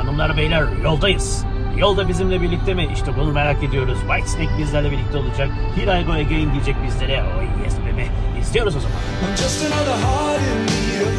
Hanımlar beyler yoldayız. Yolda bizimle birlikte mi? İşte bunu merak ediyoruz. Whitesnake bizlerle birlikte olacak. Here I go again diyecek bizlere. Oh yes bebe. İzliyoruz o zaman. I'm just another heart in.